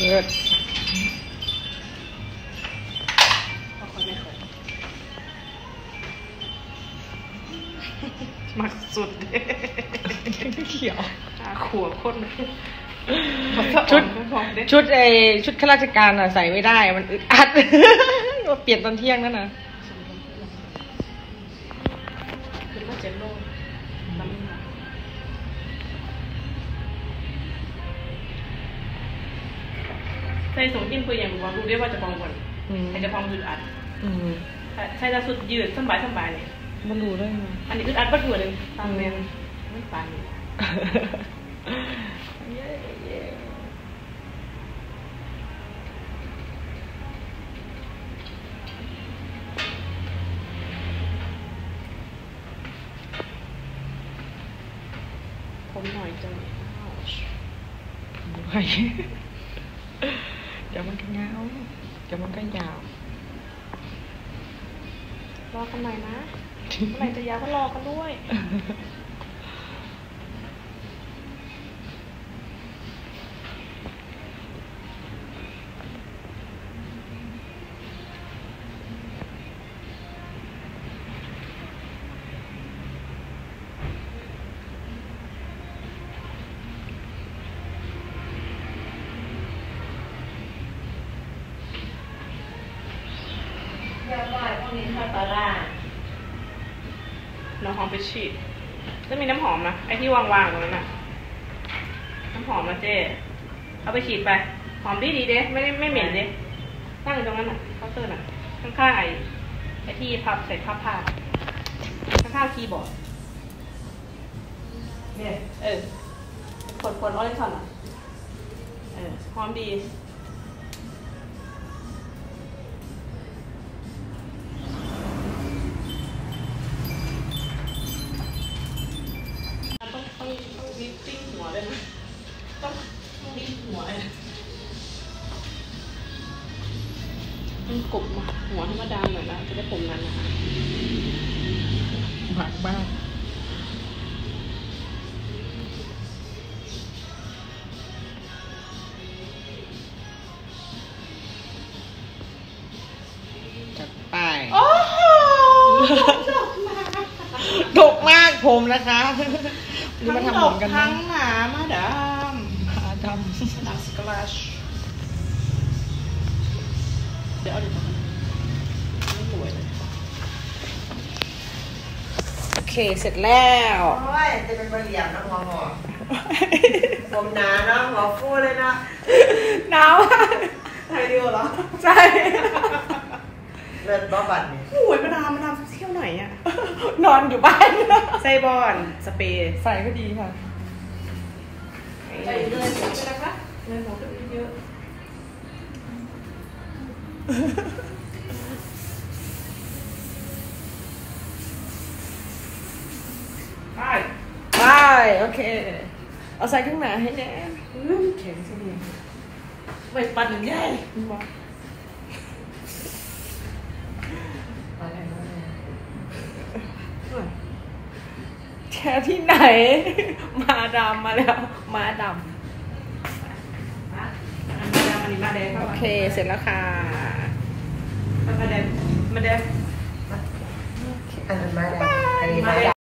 เลิศเพราะคนไม่เคยมักสุดเขียวตาขัวคนชุดบอกเด็ชุดไอชุดข้าราชการอะใส่ไม่ได้ มันอึดอัดว่าเปลี่ยนตอนเที่ยงนั่นนะคือว่าเจ็ดโลน้ำหนั ใส่สูงกินเพื่ออย่างบอกรู้ได้ว่าจะพองก่อนอืมใครจะพองอึดอัดอืมใช่จะสุดยืดสบายสบายเนี่ยมันรู้ได้ไงอันนี้อึดอัดปัดหัวหนึ่งตามแนวไม่ปานนี้เย้เย้ผมหน่อยจังไปเดี๋ยวมันก็เงาเดี๋ยวมันก็ยาว รอกันหน่อยนะเมื่อไหร่จะยาวก็รอกันด้วย เรียบร้อยพวกนี้ทอดปลาร้าน้ำหอมไปฉีดจะมีน้ำหอมนะไอที่วางๆตรงนั้นน่ะ น้ำหอมนะเจ๊เอาไปฉีดไป หอมดีดีเด้ไม่ได้ไม่เหม็นเด้ตั้งอยู่ตรงนั้นน่ะเคาน์เตอร์น่ะข้างๆไอไอที่พับใส่พับผ้าข้างๆคีย์บอร์ดเนี่ยเออขวดขวด orange shot อะเออหอมดี เลยนะต้องต้องลิฟต์หัวเลยต้องกบมาหัวให้มาดามหน่อยนะจะได้ผมนั้นนะคะหมักบ้างจัดไปโอ้โหดกมาก ผมนะคะนี่มา ทำผมกันนะทั้งหนามาดามมาทดังสกลาชเดี๋ยวเอาเดี๋ยวไม่รวยเลยำโอเค เสร็จแล้วโอ้ยจะเป็นบะเหลี่ยมนะหัวหอผมหนาเนาะหัวฟูเลยเนาะหนาวถ่ายดีกว่าเหรอ ใช่ เลิศบ้าบัดนี่โอ้ยมาดามมาดามเที่ยวไหนอะ นอนอยู่บ้านไซบอน สเปรย์ใส่ก็ดีค่ะใส่เลยใส่ไปนะคะเลยหัวก็เยอะไปไปโอเค เอาใส่ข้างหน้าให้แน่อืมแข็งสิเนี่ยไปปั่นหนึ่งใหญ่ มาแค่ที่ไหน มาดำมาแล้ว มาดมาดามอันนี้มาแดงำเข้าโอมาเค เสร็จแล้วค่ะมาแดงมาแดงอันนั้นมาแล้วอันนี้มาแล้ว